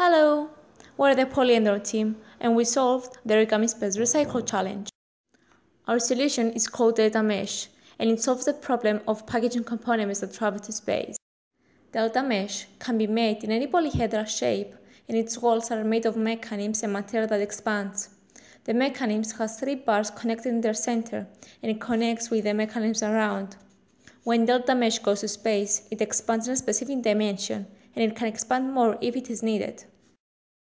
Hello! We're the Polyhedron team and we solved the Origami Space Recycle Challenge. Our solution is called Delta Mesh and it solves the problem of packaging components that travel to space. Delta Mesh can be made in any polyhedral shape and its walls are made of mechanisms and material that expands. The mechanism has three bars connected in their center and it connects with the mechanisms around. When delta mesh goes to space, it expands in a specific dimension and it can expand more if it is needed.